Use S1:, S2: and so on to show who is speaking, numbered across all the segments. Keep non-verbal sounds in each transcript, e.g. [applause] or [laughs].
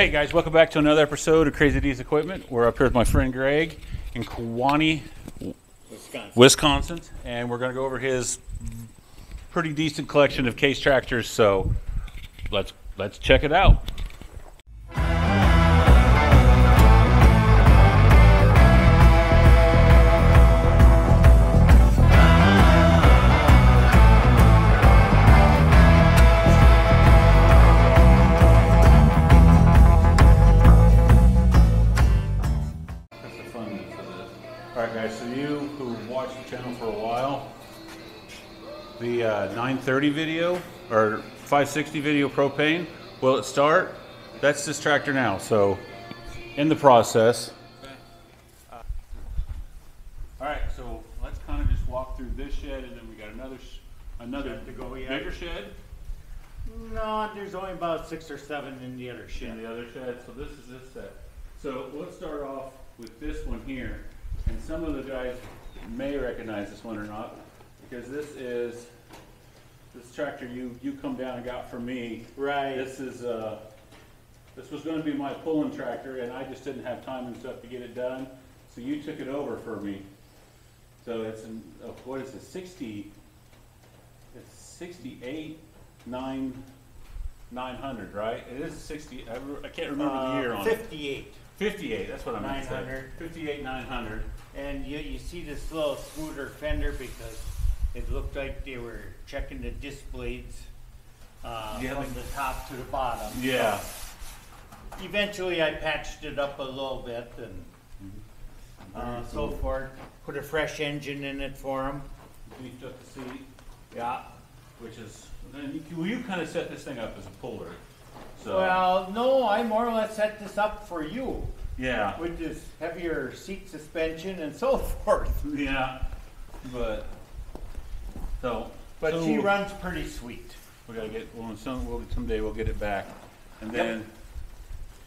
S1: Hey guys, welcome back to another episode of Crazy D's Equipment. We're up here with my friend Greg in Kewaunee,
S2: Wisconsin.
S1: Wisconsin, and we're going to go over his pretty decent collection of case tractors. So let's let's check it out. 930 video or 560 video propane, will it start? That's this tractor now. So in the process. All right, so let's kind of just walk through this shed, and then we got another sh- another
S2: Shed to go, yeah.
S1: bigger shed
S2: No, there's only about six or seven in the other
S1: in
S2: shed.
S1: the other shed. So this is this set. So let's start off with this one here, and some of the guys may recognize this one or not, because this is this tractor you you come down and got for me.
S2: Right.
S1: This is uh, this was going to be my pulling tractor, and I just didn't have time and stuff to get it done. So you took it over for me. So it's an, uh, what is it? Sixty. It's sixty-eight nine nine hundred, right? It is sixty. I, re- I can't remember the year on it.
S2: Fifty-eight.
S1: Fifty-eight. That's what I meant to say.
S2: 900.
S1: Fifty-eight nine hundred.
S2: And you, you see this little smoother fender because it looked like they were checking the disc blades, uh,
S1: Yeah,
S2: from the top to the bottom.
S1: Yeah.
S2: Eventually I patched it up a little bit and, uh, so forth. Put a fresh engine in it for him.
S1: Beefed up the seat.
S2: Yeah.
S1: which is, then you, well, you kind of set this thing up as a puller. So,
S2: Well, no, I more or less set this up for you.
S1: yeah,
S2: with this heavier seat suspension and so [laughs] forth.
S1: yeah, but, so.
S2: But
S1: so
S2: she runs pretty sweet.
S1: We gotta get, well, some, we'll, someday we'll get it back. And
S2: Yep.
S1: then,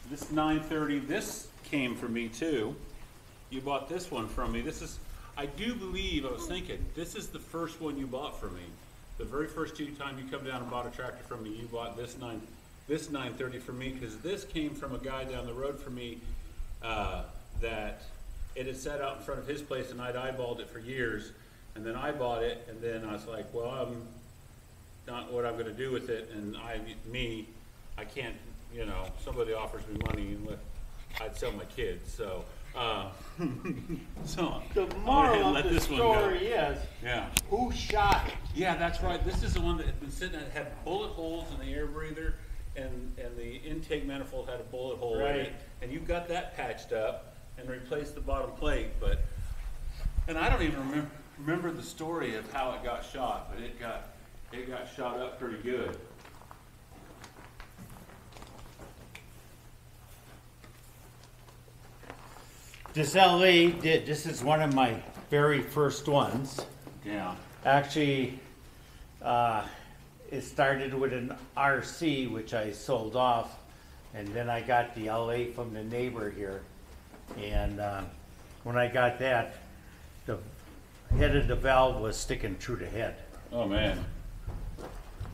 S1: this nine thirty, this came from me too. You bought this one from me. This is, I do believe, I was thinking, this is the first one you bought from me. The very first two time you come down and bought a tractor from me, you bought this nine, this nine thirty from me, cause this came from a guy down the road from me, uh, that it had sat out in front of his place and I'd eyeballed it for years. And then I bought it and then I was like, well, I'm not what I'm gonna do with it, and I, me, I can't, you know, somebody offers me money, and let, I'd sell my kids, so, uh, [laughs] so.
S2: The
S1: I'm gonna ahead and
S2: moral
S1: let
S2: of the
S1: this one go.
S2: story is,
S1: Yeah,
S2: who shot it?
S1: yeah, that's right, this is the one that had been sitting, it had bullet holes in the air breather, and, and the intake manifold had a bullet hole in it.
S2: Right.
S1: And you got that patched up and replaced the bottom plate, but, and I don't even remember, remember the story of how it got shot, but it got, it got shot up pretty good.
S2: This LA did, this is one of my very first ones.
S1: Yeah.
S2: Actually, uh, it started with an RC, which I sold off, and then I got the LA from the neighbor here. And, uh, when I got that, the head of the valve was sticking through the head,
S1: Oh, man.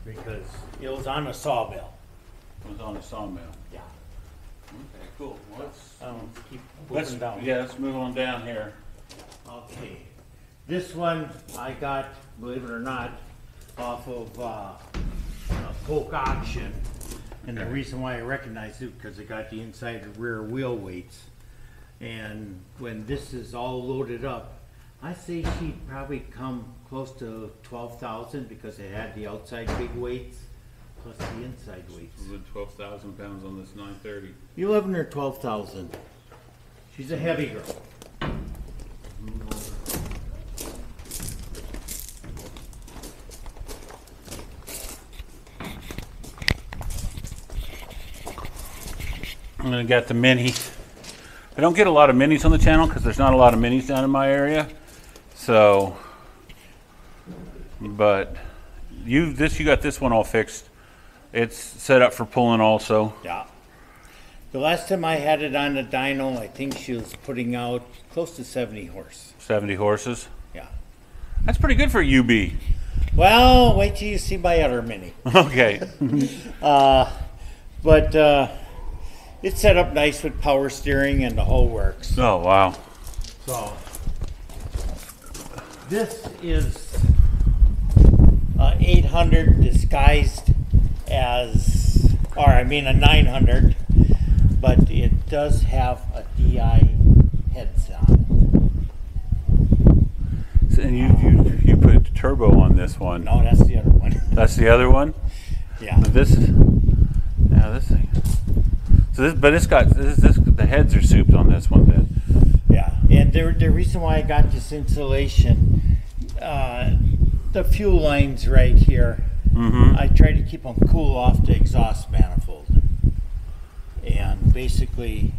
S2: because it was on a sawmill.
S1: It was on a sawmill.
S2: Yeah.
S1: Okay, cool. Well, let's,
S2: Um, keep
S1: let's,
S2: moving down.
S1: yeah, let's move on down here.
S2: Okay, this one I got, believe it or not, off of, uh, a folk auction. And the reason why I recognize it, because it got the inside rear wheel weights. And when this is all loaded up, I say she'd probably come close to twelve thousand, because it had the outside big weights, plus the inside weights.
S1: Twelve thousand pounds on this nine thirty.
S2: Eleven or twelve thousand. She's a heavy girl.
S1: I'm gonna get the mini. I don't get a lot of minis on the channel because there's not a lot of minis down in my area. So, but you this you got this one all fixed. It's set up for pulling also.
S2: Yeah. The last time I had it on the dyno, I think she was putting out close to 70 horse.
S1: 70 horses.
S2: Yeah.
S1: That's pretty good for a UB.
S2: Well, wait till you see my other mini. [laughs]
S1: Okay. [laughs]
S2: Uh, but uh, It's set up nice with power steering and the whole works.
S1: Oh, wow.
S2: So, this is uh, a 800 disguised as, or I mean a 900, but it does have a DI heads on
S1: And you, you, you put turbo on this one.
S2: No, that's the other one. [laughs]
S1: That's the other one?
S2: Yeah.
S1: This is, yeah, this thing. So this, but it's got, this, this, the heads are souped on this one then.
S2: Yeah, and the, the reason why I got this insulation, uh, the fuel lines right here,
S1: Mm-hmm.
S2: I try to keep them cool off the exhaust manifold. And basically,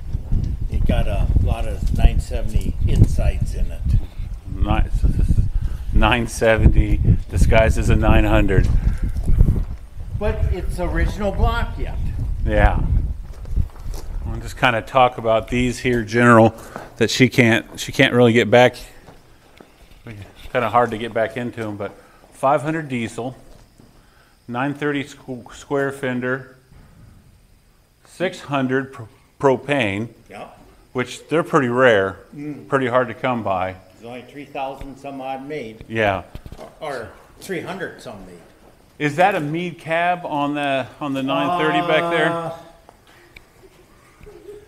S2: it got a lot of 970 insides in it.
S1: Nine, so this is 970 disguised as a 900.
S2: But it's original block yet.
S1: Yeah. I'll just kind of talk about these here general that she can't she can't really get back. Kind of hard to get back into them, but 500 diesel, 930 squ- square fender, 600 pro- propane,
S2: Yep.
S1: which they're pretty rare, pretty hard to come by.
S2: There's only 3,000 some odd made,
S1: Yeah.
S2: or 300 some made.
S1: Is that a Mead cab on the on the 930 back there?
S2: Uh,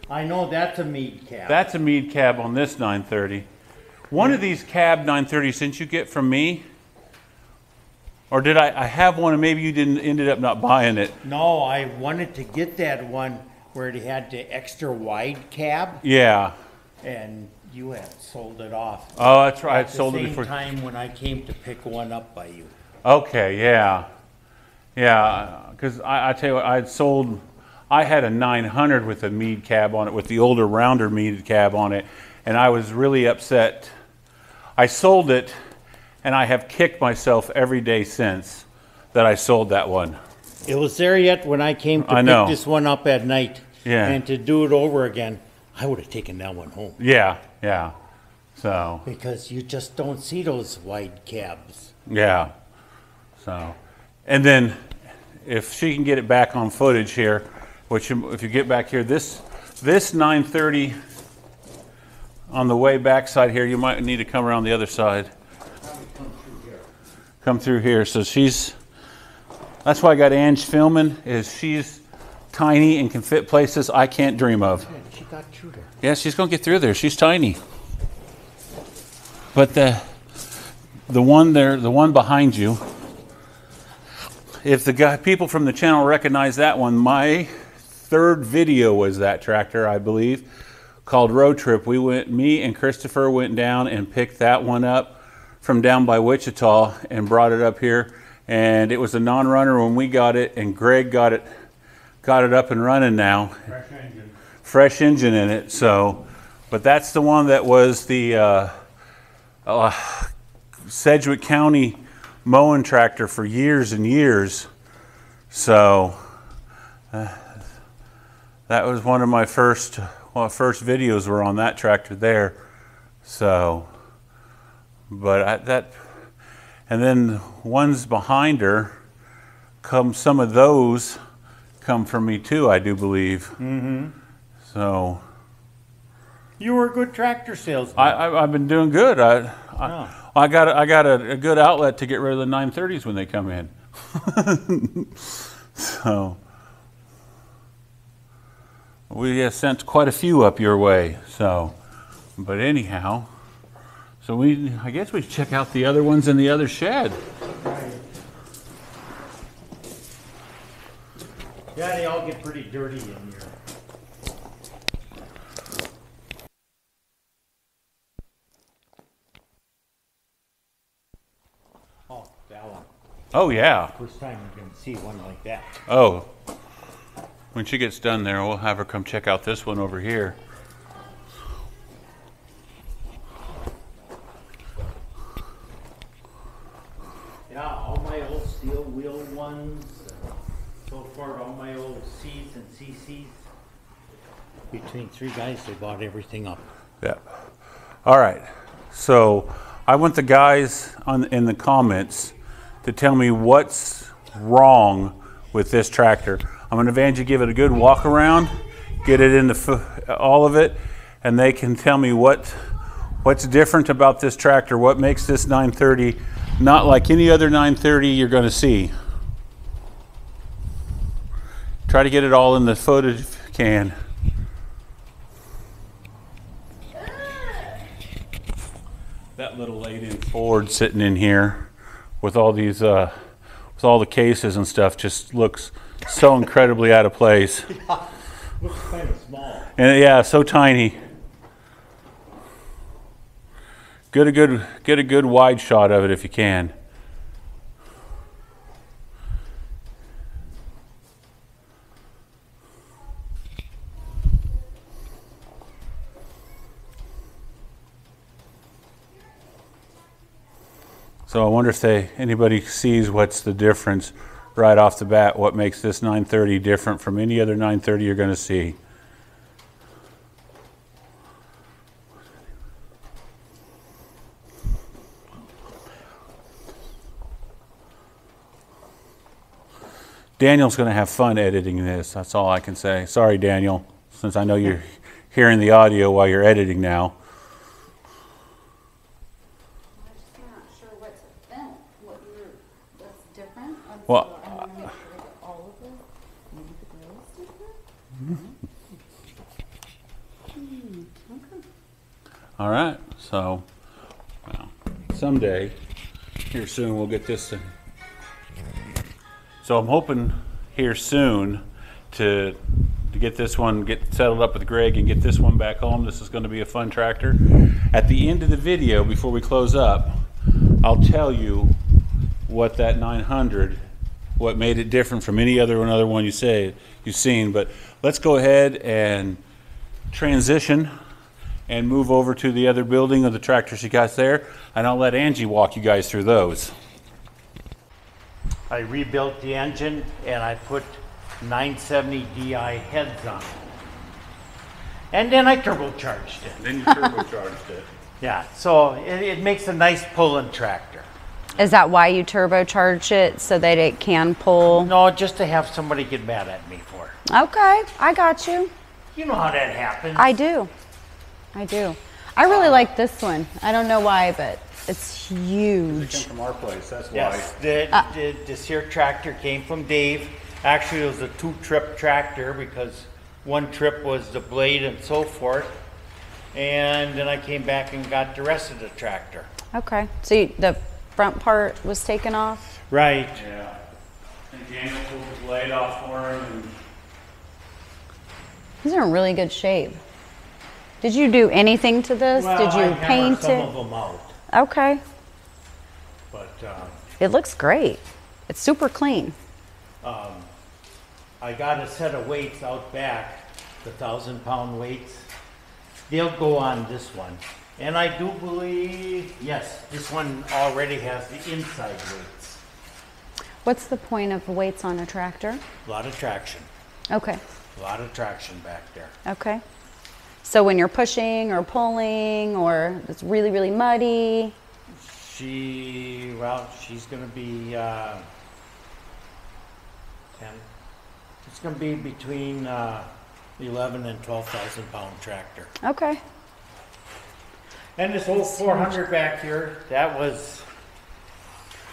S2: I know that's a mead cab.
S1: That's a Mead cab on this 930. One of these cab 930s didn't you get from me? Or did I, I have one and maybe you didn't ended up not buying it?
S2: No, I wanted to get that one where it had the extra wide cab,
S1: Yeah.
S2: and you had sold it off.
S1: Oh, that's right. I
S2: At the
S1: sold it
S2: same
S1: before.
S2: time when I came to pick one up by you.
S1: Okay, yeah. Yeah, because I, I tell you what, I had sold, I had a 900 with a Mead cab on it, with the older, rounder Mead cab on it, and I was really upset. I sold it, and I have kicked myself every day since that I sold that one.
S2: It was there yet when I came to
S1: I
S2: pick
S1: know.
S2: this one up at night.
S1: Yeah.
S2: And to do it over again, I would have taken that one home
S1: Yeah, yeah. So,
S2: because you just don't see those wide cabs.
S1: yeah. So, and then if she can get it back on footage here, which if you get back here, this this 930 on the way back side here, you might need to come around the other side. Come through here. So she's that's why I got Ange filming is she's tiny and can fit places I can't dream of.
S2: She got through there.
S1: Yeah, she's gonna get through there. She's tiny. But the the one there, the one behind you, if the guy, people from the channel recognize that one, my third video was that tractor, I believe, called Road Trip. We went, me and Christopher went down and picked that one up from down by Wichita and brought it up here. And it was a non-runner when we got it, and Greg got it, got it up and running now
S2: Fresh engine.
S1: fresh engine in it. So, but that's the one that was the uh, uh, Sedgwick County mowing tractor for years and years. So uh, that was one of my first well, first videos were on that tractor there. So, but I, that and then ones behind her come some of those come from me too, I do believe. Mm-hmm. So
S2: You were a good tractor salesman.
S1: I, I, I've been doing good. I, I,
S2: Oh.
S1: I got a, I got a, a good outlet to get rid of the 930s when they come in. [laughs] so we have sent quite a few up your way. So, but anyhow, so we I guess we should check out the other ones in the other shed.
S2: yeah, they all get pretty dirty in here. Oh, that one.
S1: Oh yeah.
S2: First time you're gonna see one like that.
S1: Oh, when she gets done there, we'll have her come check out this one over here.
S2: Yeah, all my old steel wheel ones, so far all my old Cs and CCs. Between three guys, they bought everything up.
S1: Yeah. All right. So I want the guys on in the comments to tell me what's wrong with this tractor. I'm going to Vanji give it a good walk around, get it into all of it, and they can tell me what what's different about this tractor, what makes this 930 not like any other 930 you're going to see. Try to get it all in the footage can. That little 8N Ford sitting in here with all these, uh, with all the cases and stuff, just looks so incredibly out of place. [laughs]
S2: Looks kind of small.
S1: And yeah, so tiny. Get a good get a good wide shot of it if you can. So I wonder if they anybody sees what's the difference right off the bat. What makes this 930 different from any other 930 you're going to see? Daniel's going to have fun editing this. That's all I can say. Sorry, Daniel, since I know you're hearing the audio while you're editing now.
S3: I'm just not sure what's different, what you're, what's different. and so
S1: Well,
S3: I wanna make sure that all of it, maybe the grill's different? Hmm, okay.
S1: All right, so well, someday, here soon, we'll get this. in. So I'm hoping here soon to to get this one get settled up with Greg and get this one back home. This is going to be a fun tractor. At the end of the video, before we close up, I'll tell you what that 900, what made it different from any other another one you say you've seen. But let's go ahead and transition and move over to the other building of the tractors you got there, and I'll let Angie walk you guys through those.
S2: I rebuilt the engine and I put 970 DI heads on it. And then I turbocharged it.
S1: Then you turbocharged it. [laughs]
S2: Yeah, so it, it makes a nice pulling tractor.
S3: Is that why you turbocharge it so that it can pull?
S2: No, just to have somebody get mad at me for it.
S3: Okay, I got you.
S2: You know how that happens.
S3: I do. I do. I really uh, like this one. I don't know why, but it's
S1: They
S3: huge.
S1: come from our place, that's why.
S2: Yes, the,
S3: Uh.
S2: the, this here tractor came from Dave. Actually, it was a two-trip tractor because one trip was the blade and so forth. And then I came back and got the rest of the tractor.
S3: Okay, so you, the front part was taken off?
S2: Right.
S1: Yeah. And Daniel pulled his blade off for him, and
S3: These are in really good shape. Did you do anything to this?
S2: Well,
S3: Did you
S2: hammered
S3: paint
S2: some
S3: it?
S2: of them out,
S3: Okay,
S2: but uh,
S3: it looks great. It's super clean.
S2: Um, I got a set of weights out back, the thousand-pound weights. They'll go on this one. And I do believe, yes, this one already has the inside weights.
S3: What's the point of weights on a tractor?
S2: A lot of traction,
S3: Okay,
S2: a lot of traction back there.
S3: okay. So when you're pushing or pulling or it's really, really muddy,
S2: She, well, she's gonna be, uh, ten, it's gonna be between, uh, eleven and twelve thousand pound tractor.
S3: okay.
S2: And this old four hundred back here, that was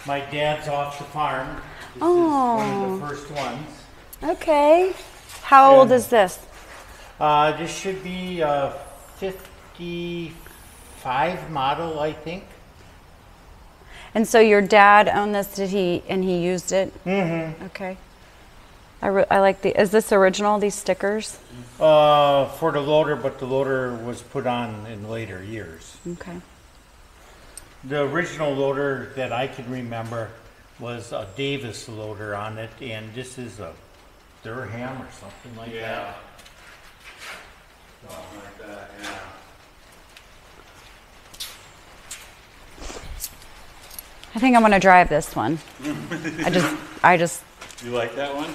S2: my dad's off the farm. This is one of the first ones.
S3: Okay. How old is this?
S2: Uh, this should be, a fifty-five model, I think.
S3: And so your dad owned this, did he, and he used it? Mm-hmm. Okay. I, re- I like the, is this original, these stickers?
S2: Uh, for the loader, but the loader was put on in later years.
S3: Okay.
S2: The original loader that I can remember was a Davis loader on it, and this is a Durham or something like
S1: yeah.
S2: that.
S1: Something like that, yeah.
S3: I think I'm gonna drive this one. I just, [laughs] I just,
S1: You like that one?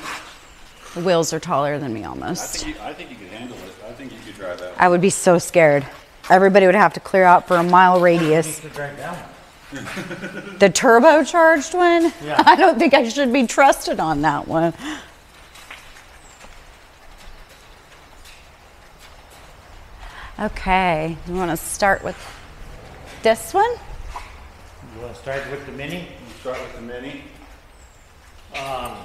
S3: the wheels are taller than me
S1: I
S3: almost.
S1: think you, I think you could handle it. I think you could drive that one.
S3: I would be so scared. Everybody would have to clear out for a mile radius.
S2: You could drive that one.
S3: The turbocharged one?
S2: Yeah. [laughs]
S3: I don't think I should be trusted on that one. Okay, you want to start with this one?
S2: You wanna start with the mini?
S1: We'll start with the mini.
S2: Um,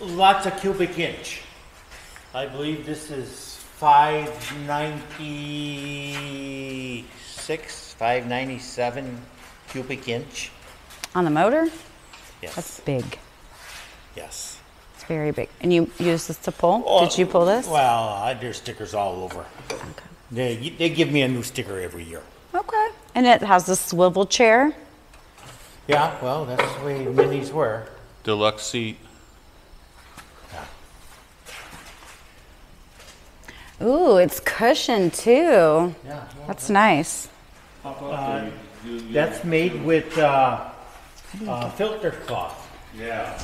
S2: Lots of cubic inch. I believe this is five ninety-six, five ninety-seven cubic inch.
S3: On the motor?
S2: Yes,
S3: That's big.
S2: yes.
S3: It's very big. And you use this to pull? Did you pull this?
S2: Well, I- there's stickers all over. Okay. They, they give me a new sticker every year.
S3: Okay. And it has a swivel chair.
S2: Yeah, well, that's the way minis were.
S1: Deluxe seat.
S3: Ooh, it's cushioned too.
S2: Yeah.
S3: That's nice.
S1: Pop up and you- you-
S2: That's made with, uh, uh, filter cloth.
S1: Yeah.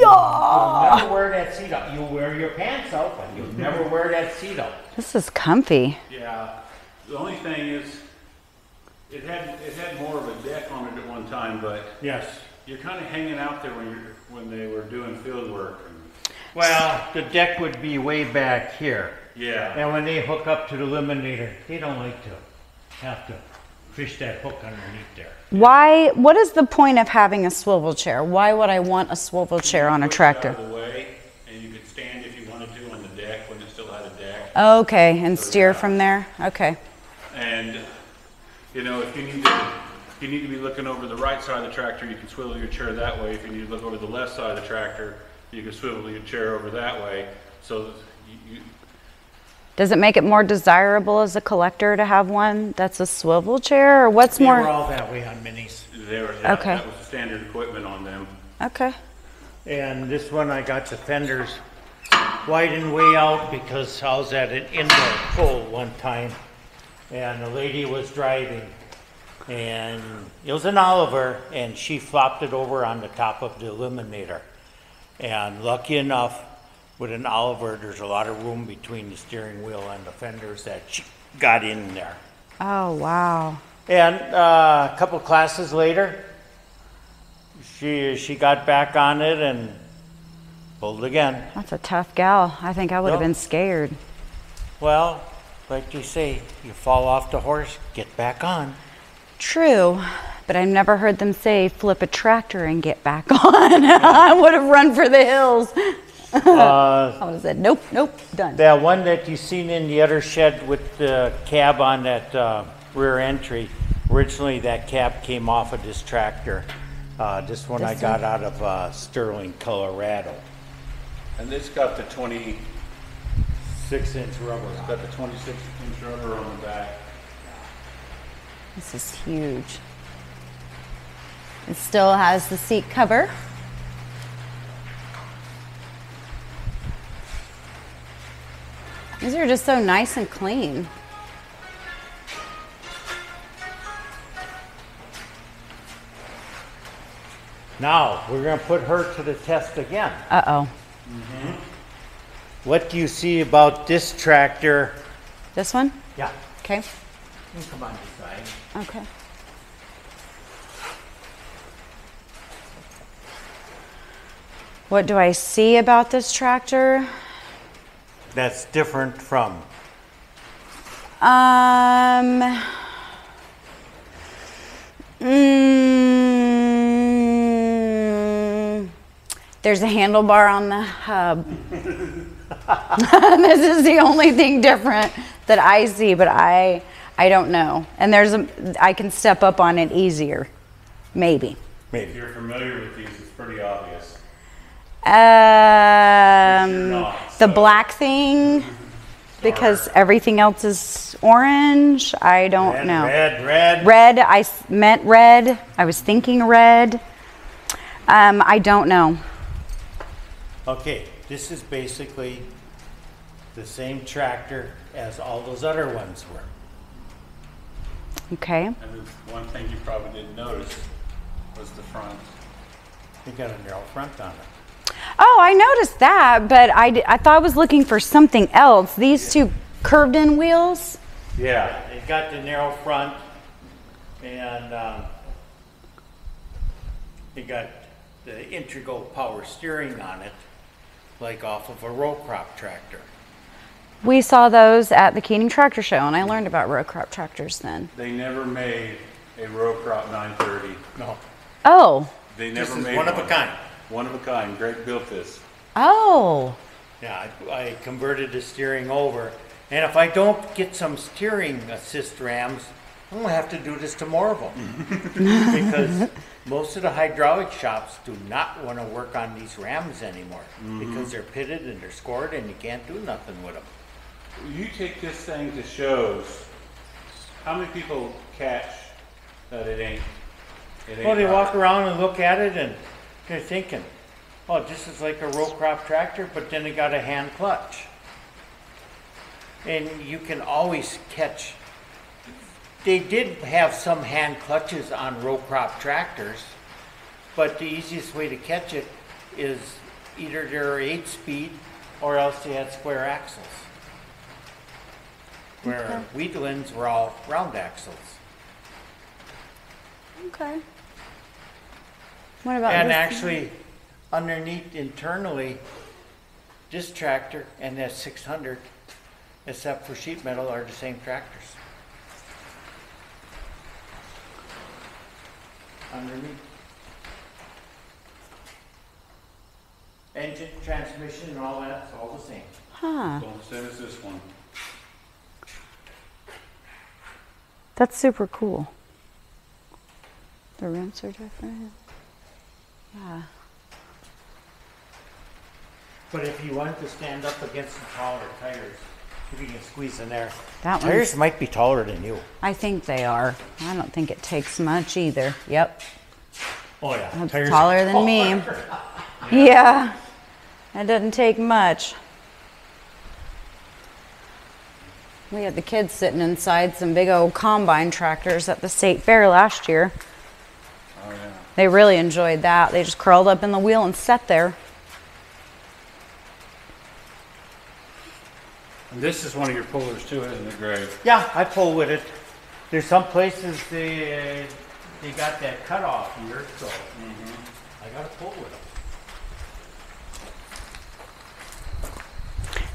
S2: You'll never wear that seat up. You'll wear your pants out, but you'll never wear that seat up.
S3: This is comfy.
S1: Yeah. The only thing is, it had, it had more of a deck on it at one time, but
S2: Yes.
S1: you're kind of hanging out there when you're, when they were doing field work. and-
S2: Well, the deck would be way back here.
S1: Yeah.
S2: And when they hook up to the eliminator, they don't like to have to fish that hook underneath there.
S3: Why, what is the point of having a swivel chair? Why would I want a swivel chair on a tractor?
S1: Out of the way, and you could stand if you wanted to on the deck when it still had a deck.
S3: Okay, and steer from there? Okay.
S1: And, you know, if you need to, if you need to be looking over the right side of the tractor, you can swivel your chair that way. If you need to look over the left side of the tractor, you can swivel your chair over that way. So you, you,
S3: Does it make it more desirable as a collector to have one that's a swivel chair or what's
S2: They were
S3: more?
S2: all that way on minis.
S1: they were, yeah,
S3: Okay.
S1: that was the standard equipment on them.
S3: Okay.
S2: And this one, I got the fenders widen way out because I was at an indoor pool one time and the lady was driving and it was an Oliver and she flopped it over on the top of the eliminator. And lucky enough, with an Oliver, there's a lot of room between the steering wheel and the fenders that she got in there.
S3: Oh, wow.
S2: And uh, a couple classes later, she she got back on it and pulled again.
S3: That's a tough gal. I think I would have been scared.
S2: Well, like you say, you fall off the horse, get back on.
S3: True, but I've never heard them say flip a tractor and get back [laughs] on. [laughs] I would have run for the hills.
S2: Uh, [laughs]
S3: I would have said, nope, nope, done.
S2: that one that you seen in the other shed with the cab on that uh, rear entry, originally that cab came off of this tractor. Uh, this one I
S3: This
S2: got out of uh, Sterling, Colorado.
S1: And it's got the twenty,
S2: Six inch rubber.
S1: it's got the twenty-six inch rubber on the back.
S3: This is huge. It still has the seat cover. These are just so nice and clean.
S2: Now, we're gonna put her to the test again.
S3: Uh oh.
S2: What do you see about this tractor?
S3: This one?
S2: Yeah,
S3: Okay.
S2: you come on this side.
S3: Okay. What do I see about this tractor?
S2: That's different from,
S3: Um. Mm, there's a handlebar on the hub. [laughs] this is the only thing different that I see, but I I don't know. And there's a I can step up on it easier, maybe.
S1: If
S2: maybe.
S1: you're familiar with these, it's pretty obvious.
S3: Um,
S1: not,
S3: the
S1: so-
S3: black thing, because everything else is orange. I don't
S2: Red,
S3: know.
S2: red, red.
S3: Red, I s- meant red. I was thinking red. Um, I don't know.
S2: Okay, this is basically the same tractor as all those other ones were.
S3: Okay.
S1: And the one thing you probably didn't notice was the front.
S2: They got a narrow front on it.
S3: Oh, I noticed that, but I, d- I thought I was looking for something else. These two curved in wheels.
S1: Yeah.
S2: They got the narrow front and, um, they got the integral power steering on it, like off of a row crop tractor.
S3: We saw those at the Keating Tractor Show, and I learned about row crop tractors then.
S1: They never made a row crop nine thirty.
S2: No,
S3: Oh,
S1: They
S2: this
S1: never
S2: is
S1: made
S2: one of a kind.
S1: One of a kind. Greg built this.
S3: oh,
S2: Yeah, I, I converted the steering over, and if I don't get some steering assist rams, I'm gonna have to do this to more of them. [laughs] Because most of the hydraulic shops do not wanna work on these rams anymore, mm-hmm. because they're pitted and they're scored and you can't do nothing with them.
S1: You take this thing to shows. How many people catch that it ain't? It ain't
S2: Well, they
S1: right?
S2: walk around and look at it and they're thinking, oh, this is like a row crop tractor, but then it got a hand clutch. And you can always catch, they did have some hand clutches on row crop tractors, but the easiest way to catch it is either they're eight speed or else they had square axles. Where Wheatlands were all round axles.
S3: okay. What about
S2: And
S3: this?
S2: actually, underneath internally, this tractor and that six hundred, except for sheet metal, are the same tractors. Underneath. Engine, transmission, and all that's all the same.
S3: Huh.
S1: Well, same as this one.
S3: That's super cool. The rims are different. Yeah.
S2: But if you wanted to stand up against the taller tires, if you can squeeze in there.
S3: That
S2: Tires might be taller than you.
S3: I think they are. I don't think it takes much either. Yep.
S2: Oh, yeah.
S3: That's
S2: tires
S3: taller than me. [laughs] Yeah. That doesn't take much. We had the kids sitting inside some big old combine tractors at the state fair last year.
S1: Yeah.
S3: They really enjoyed that. They just curled up in the wheel and sat there.
S1: And this is one of your pullers too, isn't it, Greg?
S2: Yeah, I pull with it. There's some places they, uh, they got that cutoff here, so I gotta pull with them.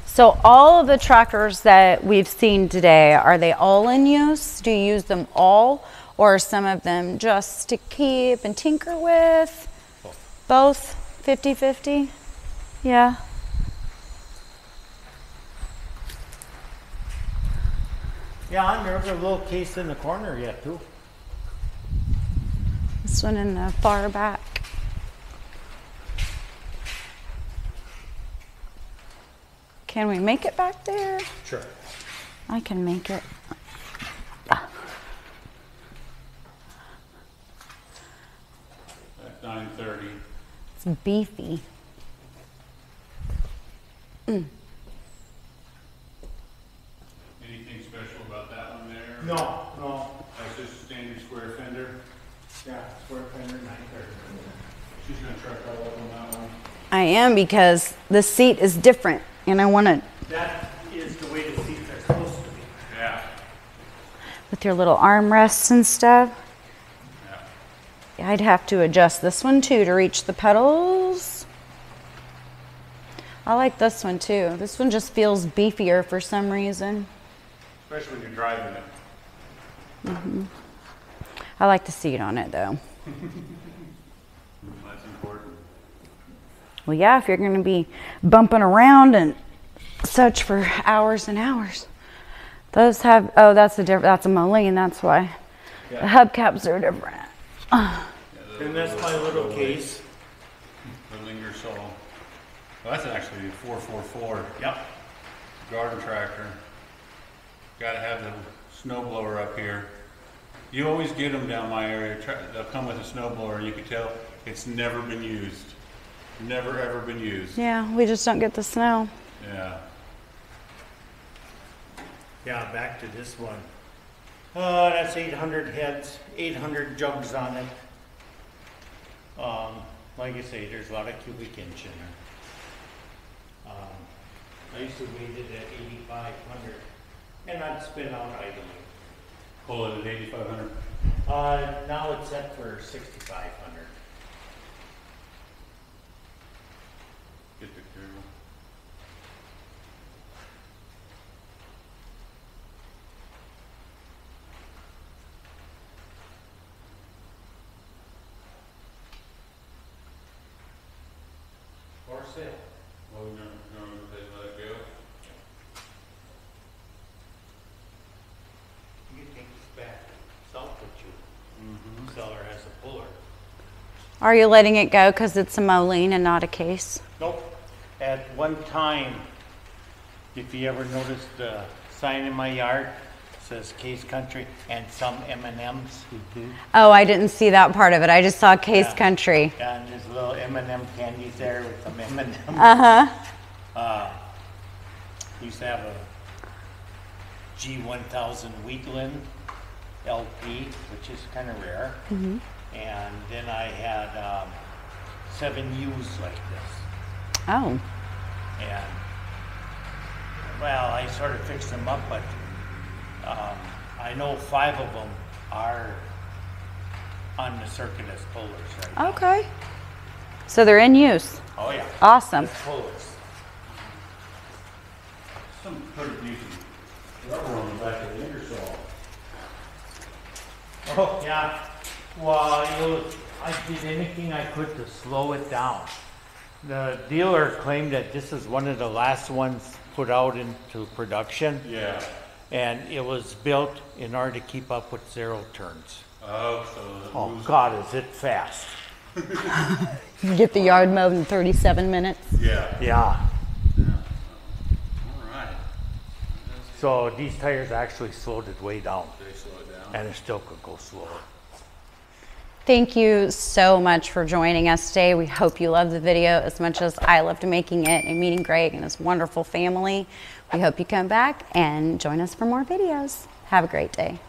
S3: So all of the trackers that we've seen today, are they all in use? Do you use them all? Or some of them just to keep and tinker with? Both 50 50? Yeah.
S2: Yeah, and there's a little case in the corner yet too.
S3: This one in the far back. Can we make it back there?
S2: Sure.
S3: I can make it.
S1: At nine thirty.
S3: It's beefy. Mm.
S1: Anything special about that one there?
S2: No, no.
S1: That's just a standard square fender.
S2: Yeah, square fender, nine thirty.
S1: She's gonna truck all up on that one.
S3: I am because the seat is different and I want to,
S2: That is the way the seats are supposed to be.
S1: Yeah.
S3: with your little armrests and stuff.
S1: Yeah.
S3: I'd have to adjust this one too to reach the pedals. I like this one too. This one just feels beefier for some reason.
S1: Especially when you're driving it. Mhm.
S3: I like the seat on it though. [laughs]
S1: That's important.
S3: Well, yeah, if you're going to be bumping around and such for hours and hours. Those have, oh, that's a different, that's a Moline, that's why. The hubcaps are different.
S2: And that's my little case.
S1: The Ingersoll. Well, that's actually a four four four
S2: Yep.
S1: garden tractor. Gotta have the snow blower up here. You always get them down my area. They'll come with a snow blower. and You can tell it's never been used. Never ever been used.
S3: Yeah, we just don't get the snow.
S1: Yeah.
S2: Yeah, back to this one. Uh, that's eight hundred heads, eight hundred jugs on it. Um, like I say, there's a lot of cubic inch in there. Um, I used to weigh it at 8,500 and I'd spin out idling.
S1: Pull it at 8,500?
S2: Uh, now it's set for 6,500.
S3: Are you letting it go because it's a Moline and not a case?
S2: Nope. At one time, if you ever noticed the sign in my yard, says Case Country and some M and M's.
S3: Oh, I didn't see that part of it. I just saw Case
S2: Yeah.
S3: Country.
S2: And there's little M and M candies there with some M and M's.
S3: Uh huh.
S2: Uh, used to have a G one thousand Wheatland LP, which is kind of rare. And then I had um, seven U's like this.
S3: Oh.
S2: And, well, I sort of fixed them up, but um, I know five of them are on the circuit as pullers right now.
S3: Okay. So they're in use.
S2: Oh, yeah.
S3: Awesome.
S2: As pullers.
S1: Some pretty decent rubber on the back of the Ingersoll.
S2: Oh, yeah. Well, it was, I did anything I could to slow it down. The dealer claimed that this is one of the last ones put out into production,
S1: Yeah.
S2: and it was built in order to keep up with zero turns.
S1: Oh, so it
S2: Oh,
S1: moves-
S2: God, is it fast. [laughs]
S3: You get the yard mowed in 37 minutes.
S1: Yeah,
S2: Yeah.
S1: all right.
S2: So these tires actually slowed it way down,
S1: They slow it down.
S2: and it still could go slower.
S3: Thank you so much for joining us today. We hope you love the video as much as I loved making it and meeting Greg and his wonderful family. We hope you come back and join us for more videos. Have a great day.